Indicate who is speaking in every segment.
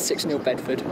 Speaker 1: 6 0 Bedford.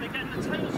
Speaker 2: They're getting the tails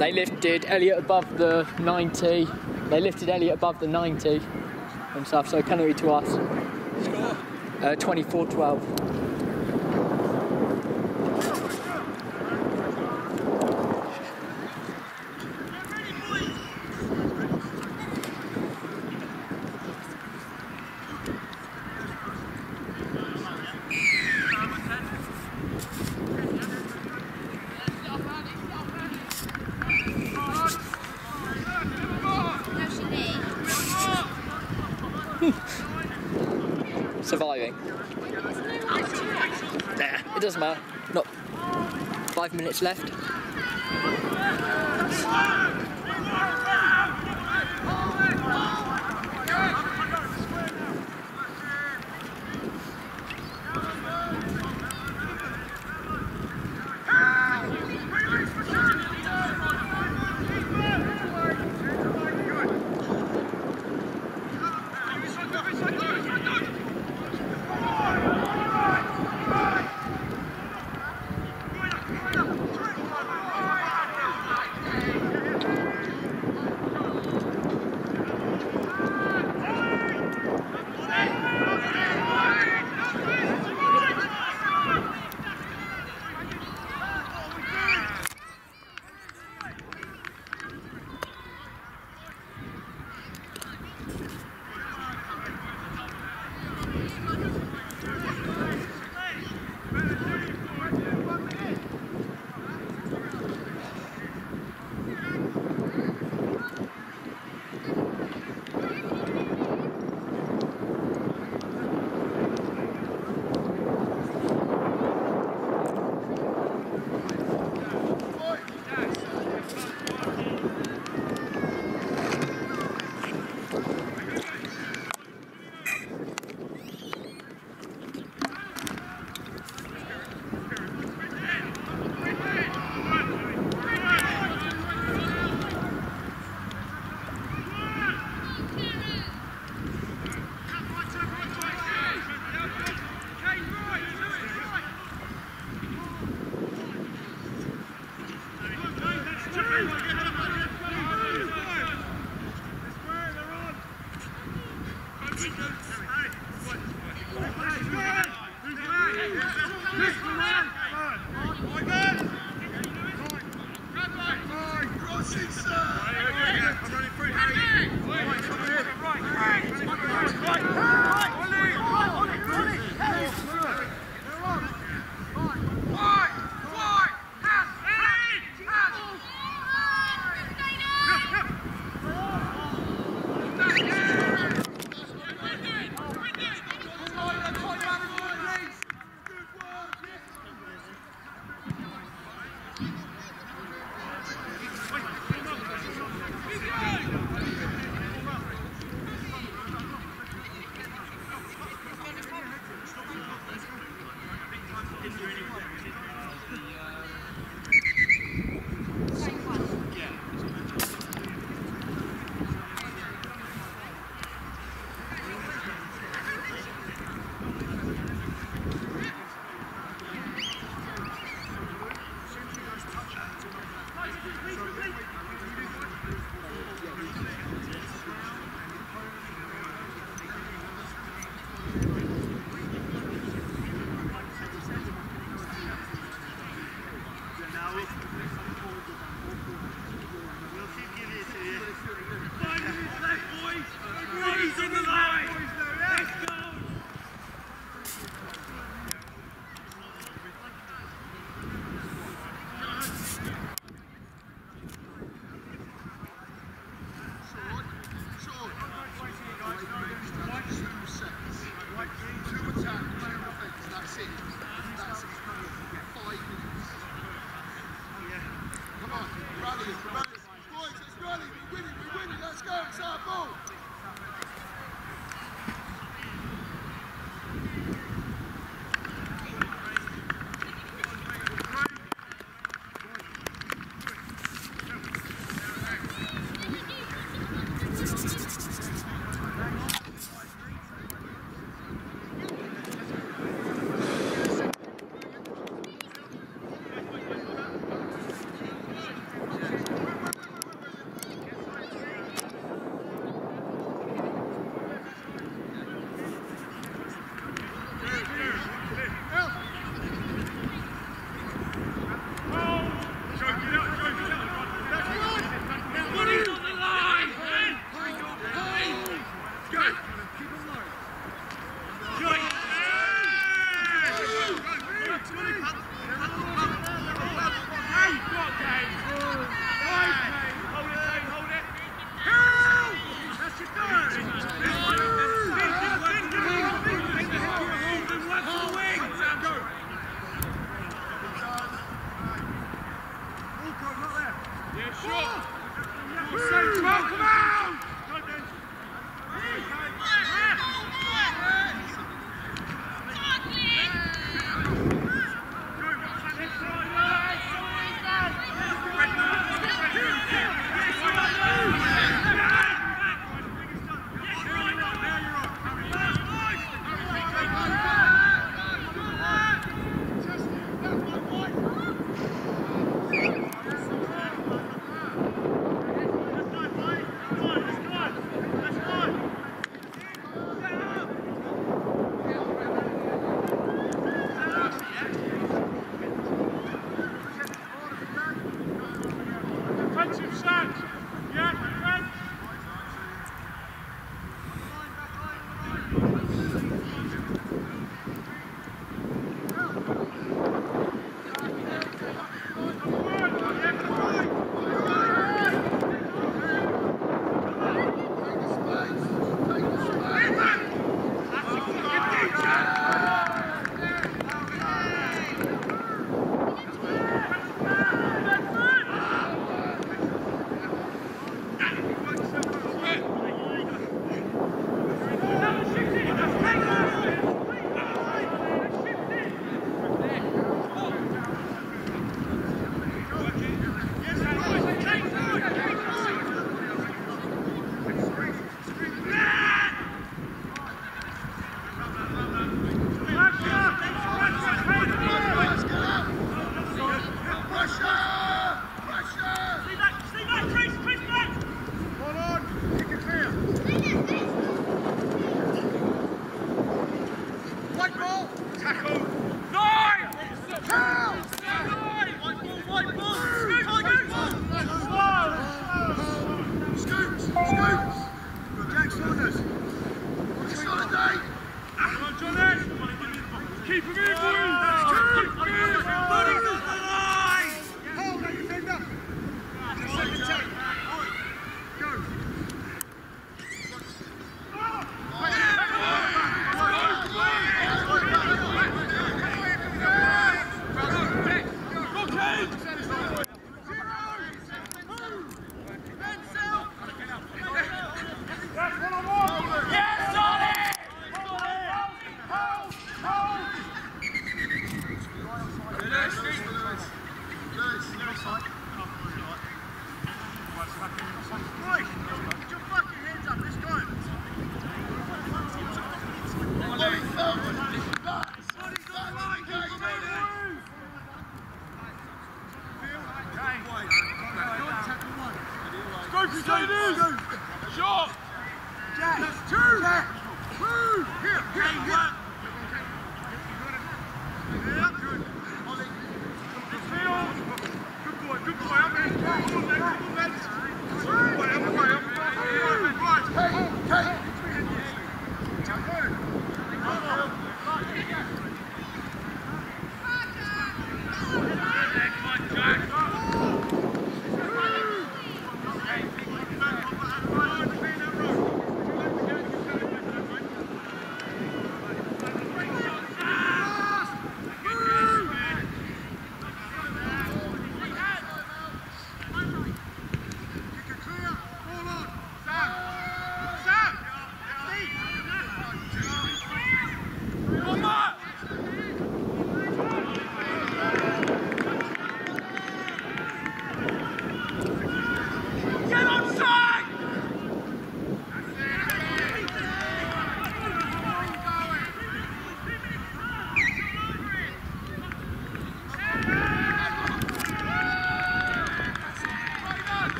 Speaker 1: they lifted Elliot above the 90. They lifted Elliot above the 90 and stuff, so penalty to us. Uh, 24 12. Left.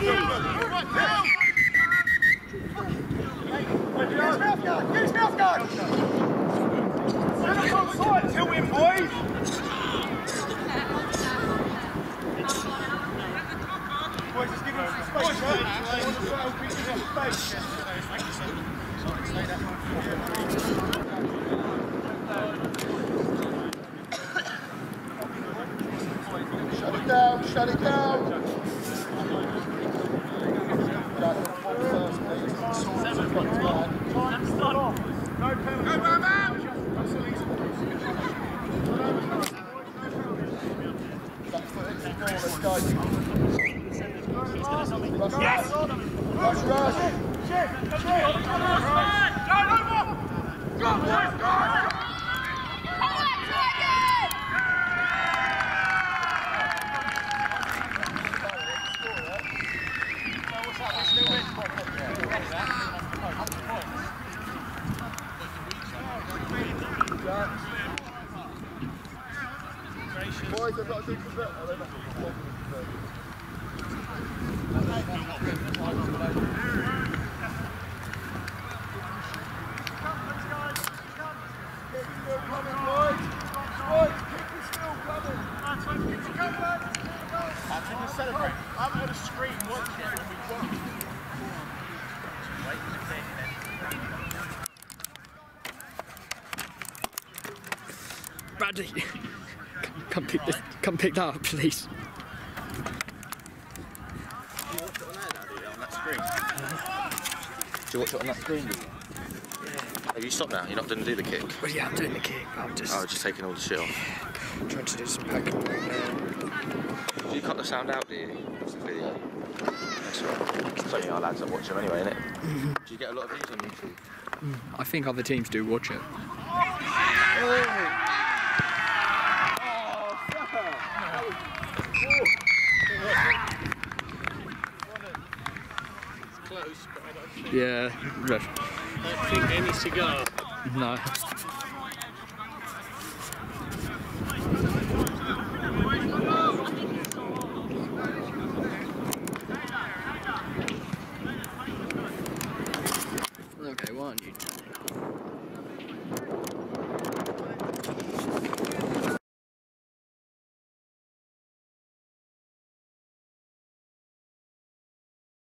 Speaker 3: Two
Speaker 1: Bradley, come pick this, come pick that up, please.
Speaker 4: Do you watch it on that screen? Have you stopped now? You're not going to do the kick?
Speaker 1: Well, yeah, I'm doing the kick. but I'm just
Speaker 4: Oh, just taking all the shit off.
Speaker 1: trying to do some packing.
Speaker 4: Do you cut the sound out, do you? That's the video. That's right. It's only our lads that watch them anyway, innit? Mm-hmm. Do you get a lot of views on YouTube? Mm-hmm.
Speaker 1: I think other teams do watch it. Yeah, ref.
Speaker 2: I think any cigar.
Speaker 1: No.